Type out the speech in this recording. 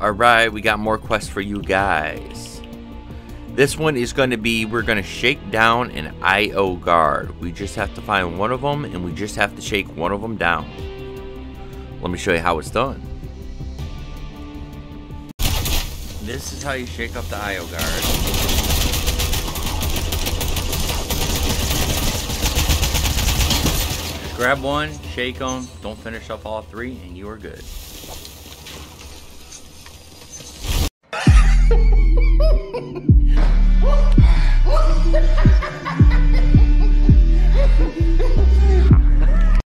Alright, we got more quests for you guys. This one is going to be, we're going to shake down an IO guard. We just have to find one of them, and we just have to shake one of them down. Let me show you how it's done. This is how you shake up the IO guard. grab one, shake them, don't finish up all three, and you are good.